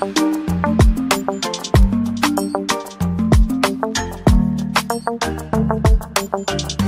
Thank you.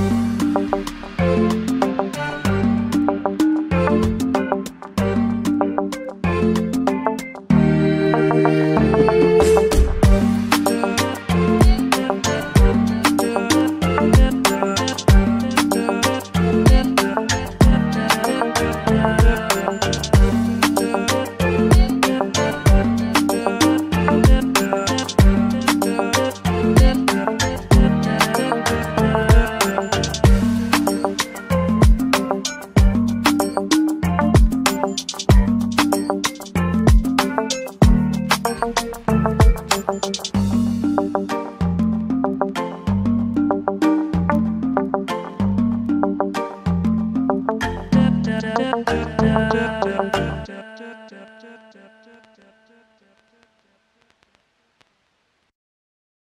da da da da da